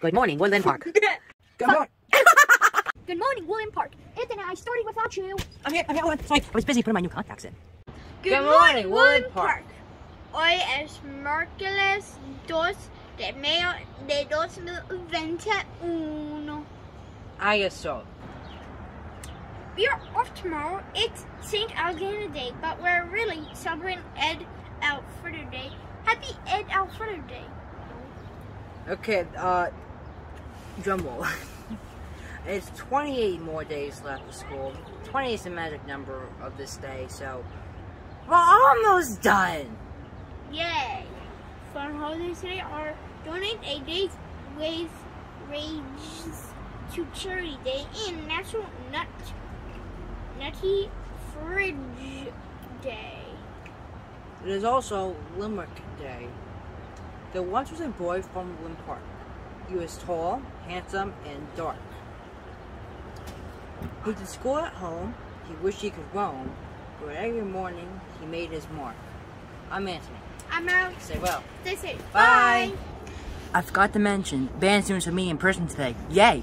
Good morning, Woodland Park. Good morning. Good morning, William Park. Ethan I started without you. I'm here, I'm here, Owen. Sorry, I was busy putting my new contacts in. Good, morning, Woodland Park. Hoy es miércoles 2 de mayo de 2021. I guess so. We are off tomorrow. It's St. Alexander Day, but we're really celebrating Ed Alfredo Day. Happy Ed Alfredo Day. Okay, uh, drum roll. it's 28 more days left of school. 28 is the magic number of this day, so we're almost done. Yay! Fun holidays today are donate a day's wage wages to Charity Day and National Nut Nutty Fudge Day. It is also Limerick Day. There once was a boy from Park. He was tall, handsome, and dark. He did school at home. He wished he could roam, but every morning he made his mark. I'm Anthony. I'm out. Say well. Stay safe. Bye. I forgot to mention, band's doing some me in person today. Yay!